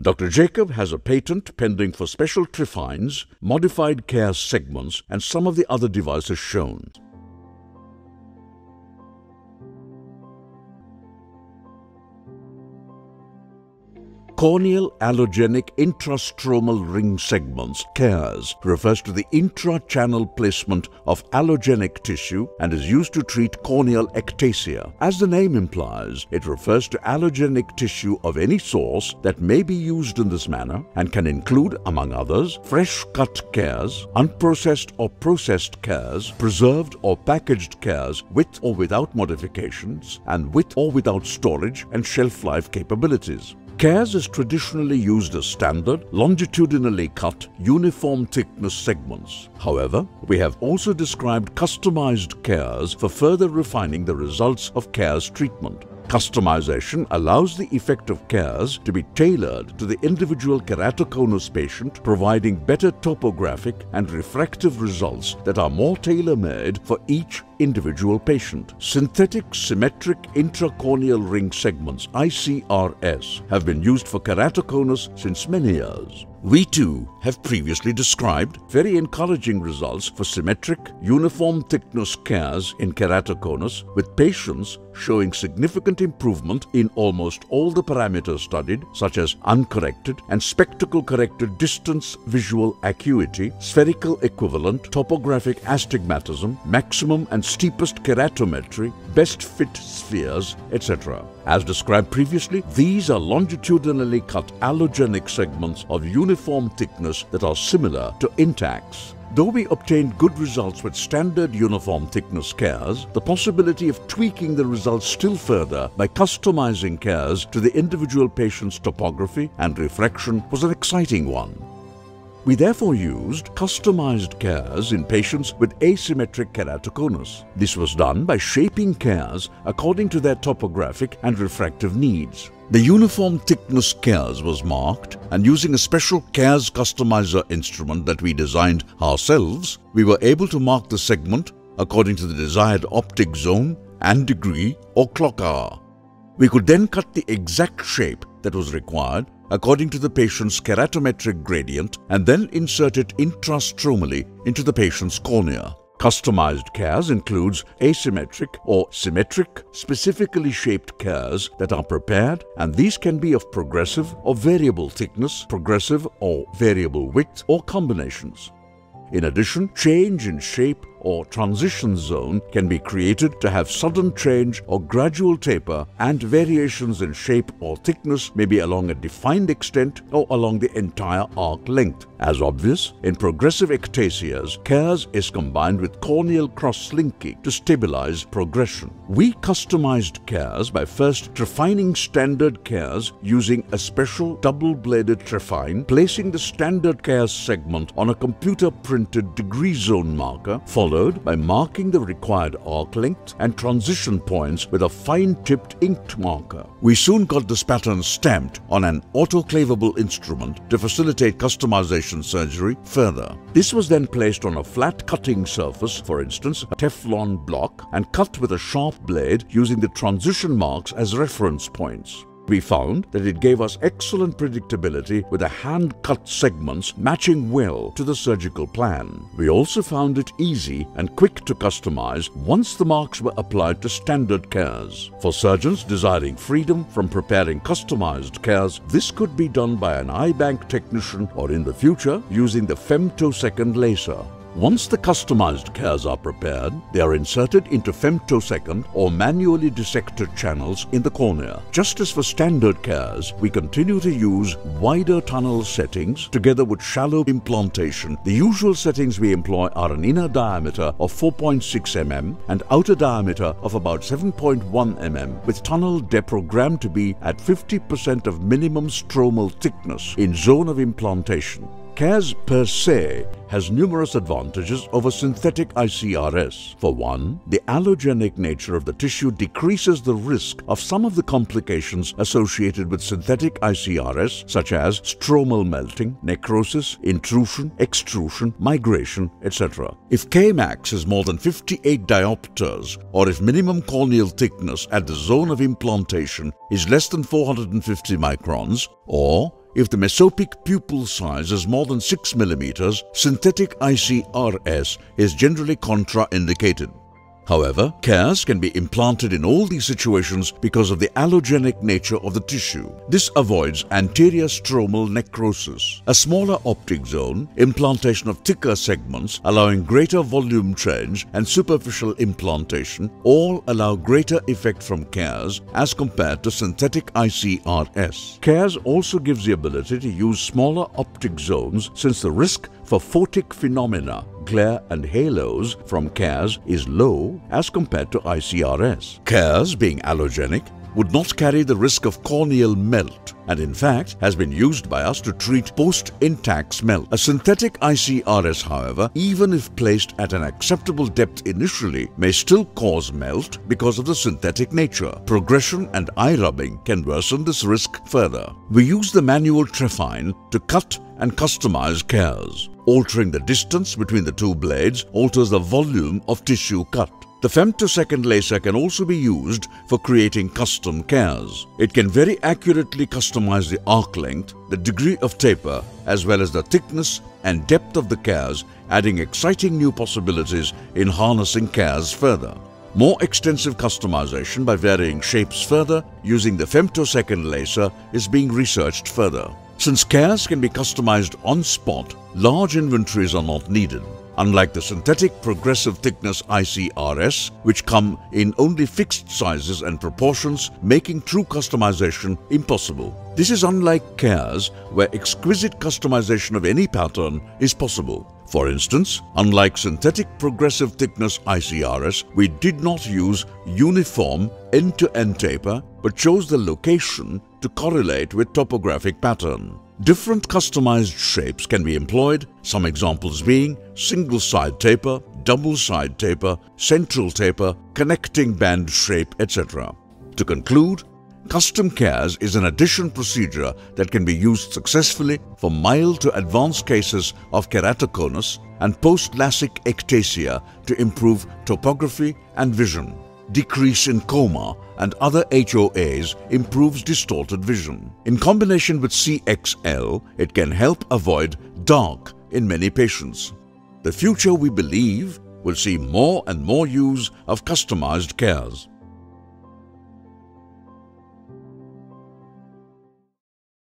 Dr. Jacob has a patent pending for special trephines, modified CAIRS segments, and some of the other devices shown. Corneal allogenic intrastromal ring segments, CAIRS, refers to the intra-channel placement of allogenic tissue and is used to treat corneal ectasia. As the name implies, it refers to allogenic tissue of any source that may be used in this manner and can include, among others, fresh cut CAIRS, unprocessed or processed CAIRS, preserved or packaged CAIRS with or without modifications, and with or without storage and shelf life capabilities. CAIRS is traditionally used as standard, longitudinally cut, uniform thickness segments. However, we have also described customized CAIRS for further refining the results of CAIRS treatment. Customization allows the effective CAIRS to be tailored to the individual keratoconus patient, providing better topographic and refractive results that are more tailor-made for each individual patient. Synthetic symmetric intracorneal ring segments, ICRS, have been used for keratoconus since many years. We too have previously described very encouraging results for symmetric, uniform thickness CAIRS in keratoconus with patients showing significant improvement in almost all the parameters studied such as uncorrected and spectacle corrected distance visual acuity, spherical equivalent, topographic astigmatism, maximum and steepest keratometry, best fit spheres, etc. As described previously, these are longitudinally cut allogenic segments of uniform thickness that are similar to Intacs. Though we obtained good results with standard uniform thickness CAIRS, the possibility of tweaking the results still further by customizing CAIRS to the individual patient's topography and refraction was an exciting one. We therefore used customized CAIRS in patients with asymmetric keratoconus. This was done by shaping CAIRS according to their topographic and refractive needs. The uniform thickness CAIRS was marked and using a special CAIRS customizer instrument that we designed ourselves, we were able to mark the segment according to the desired optic zone and degree or clock hour. We could then cut the exact shape that was required according to the patient's keratometric gradient and then insert it intrastromally into the patient's cornea. Customized CAIRS includes asymmetric or symmetric, specifically shaped CAIRS that are prepared and these can be of progressive or variable thickness, progressive or variable width or combinations. In addition, change in shape or transition zone can be created to have sudden change or gradual taper and variations in shape or thickness may be along a defined extent or along the entire arc length. As obvious, in progressive ectasias, CAIRS is combined with corneal cross-linking to stabilize progression. We customized CAIRS by first trephining standard CAIRS using a special double-bladed trephine, placing the standard CAIRS segment on a computer-printed degree zone marker, followed followed by marking the required arc length and transition points with a fine-tipped inked marker. We soon got this pattern stamped on an autoclavable instrument to facilitate customization surgery further. This was then placed on a flat cutting surface, for instance a Teflon block, and cut with a sharp blade using the transition marks as reference points. We found that it gave us excellent predictability with the hand-cut segments matching well to the surgical plan. We also found it easy and quick to customize once the marks were applied to standard CAIRS. For surgeons desiring freedom from preparing customized CAIRS, this could be done by an eye bank technician or in the future using the femtosecond laser. Once the customized CAIRS are prepared, they are inserted into femtosecond or manually dissected channels in the cornea. Just as for standard CAIRS, we continue to use wider tunnel settings together with shallow implantation. The usual settings we employ are an inner diameter of 4.6 mm and outer diameter of about 7.1 mm with tunnel depth programmed to be at 50% of minimum stromal thickness in zone of implantation. CAIRS per se has numerous advantages over synthetic ICRS. For one, the allogenic nature of the tissue decreases the risk of some of the complications associated with synthetic ICRS such as stromal melting, necrosis, intrusion, extrusion, migration, etc. If Kmax is more than 58 diopters or if minimum corneal thickness at the zone of implantation is less than 450 microns or If the mesopic pupil size is more than 6 mm, synthetic ICRS is generally contraindicated. However, CAIRS can be implanted in all these situations because of the allogenic nature of the tissue. This avoids anterior stromal necrosis. A smaller optic zone, implantation of thicker segments allowing greater volume change and superficial implantation all allow greater effect from CAIRS as compared to synthetic ICRS. CAIRS also gives the ability to use smaller optic zones since the risk for photic phenomena glare and halos from CAIRS is low as compared to ICRS. CAIRS, being allogenic, would not carry the risk of corneal melt and in fact has been used by us to treat post-Intacs melt. A synthetic ICRS however, even if placed at an acceptable depth initially, may still cause melt because of the synthetic nature. Progression and eye rubbing can worsen this risk further. We use the manual trephine to cut and customize CAIRS. Altering the distance between the two blades alters the volume of tissue cut. The femtosecond laser can also be used for creating custom CAIRS. It can very accurately customize the arc length, the degree of taper, as well as the thickness and depth of the CAIRS, adding exciting new possibilities in harnessing CAIRS further. More extensive customization by varying shapes further using the femtosecond laser is being researched further. Since CAIRS can be customized on spot, large inventories are not needed. Unlike the synthetic progressive thickness ICRS, which come in only fixed sizes and proportions, making true customization impossible. This is unlike CAIRS, where exquisite customization of any pattern is possible. For instance, unlike synthetic progressive thickness ICRS, we did not use uniform end-to-end taper, but chose the location to correlate with topographic pattern. Different customized shapes can be employed, some examples being single side taper, double side taper, central taper, connecting band shape, etc. To conclude, Custom CAIRS is an addition procedure that can be used successfully for mild to advanced cases of keratoconus and post-LASIK ectasia to improve topography and vision. Decrease in coma and other HOAs improves distorted vision. In combination with CXL, it can help avoid DALK in many patients. The future, we believe, will see more and more use of customized CAIRS.